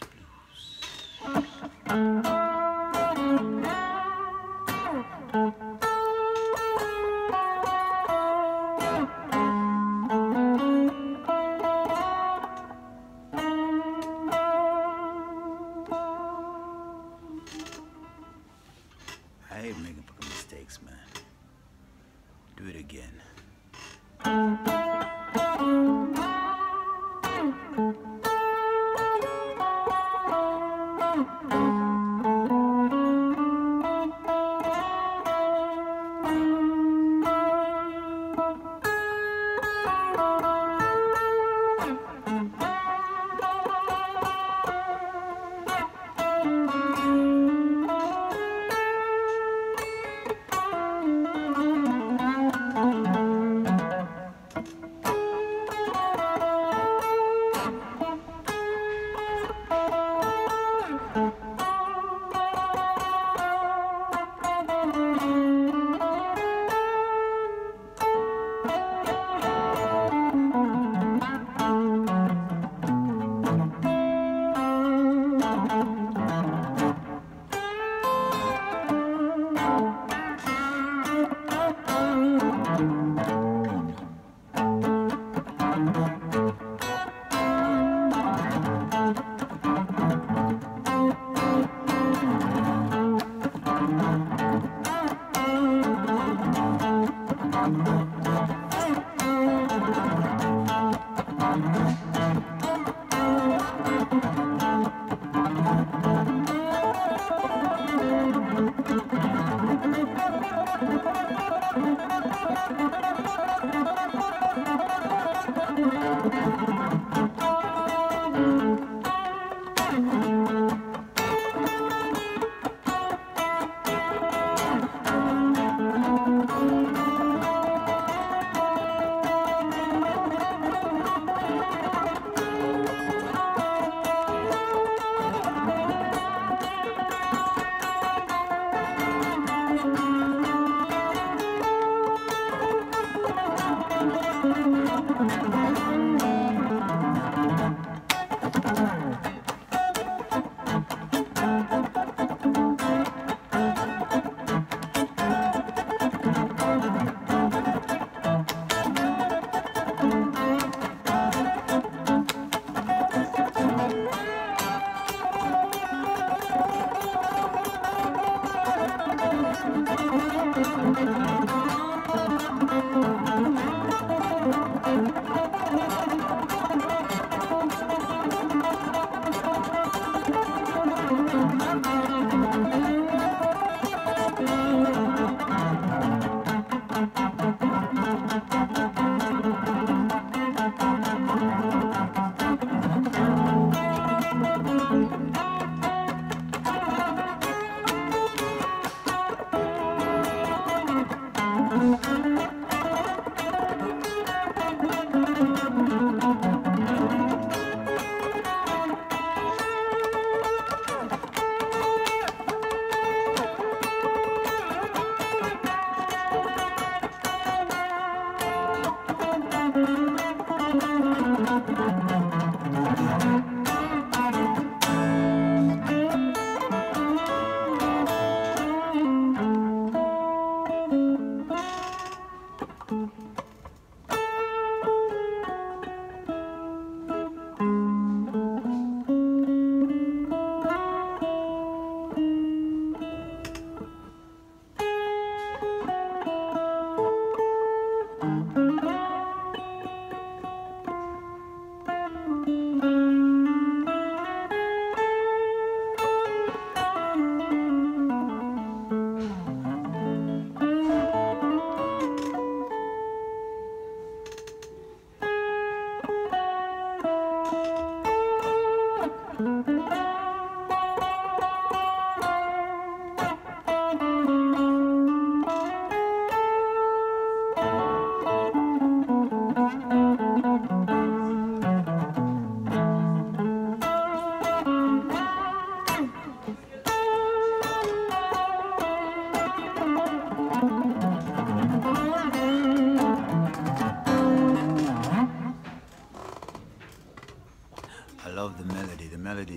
Blues. I hate making fucking mistakes, man. Do it again. thank mm -hmm. you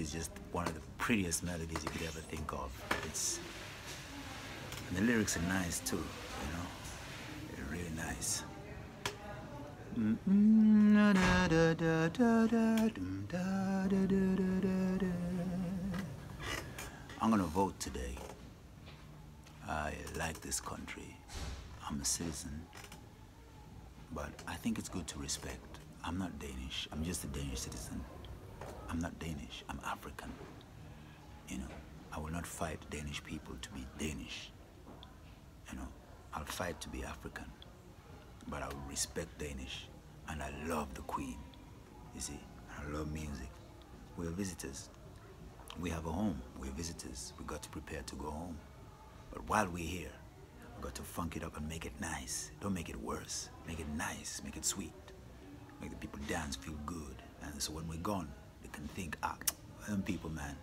Is just one of the prettiest melodies you could ever think of. It's and the lyrics are nice too, you know. They're really nice. I'm gonna vote today. I like this country. I'm a citizen. But I think it's good to respect. I'm not Danish. I'm just a Danish citizen. I'm not Danish. I'm African. You know, I will not fight Danish people to be Danish. You know, I'll fight to be African. But I will respect Danish. And I love the Queen. You see, I love music. We're visitors. We have a home. We're visitors. We got to prepare to go home. But while we're here, we got to funk it up and make it nice. Don't make it worse. Make it nice. Make it sweet. Make the people dance, feel good. And so when we're gone, can think, ah, them people, man.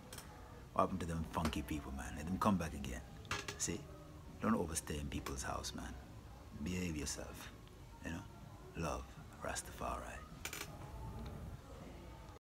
What happened to them funky people, man? Let them come back again. See? Don't overstay in people's house, man. Behave yourself. You know? Love. Rastafari.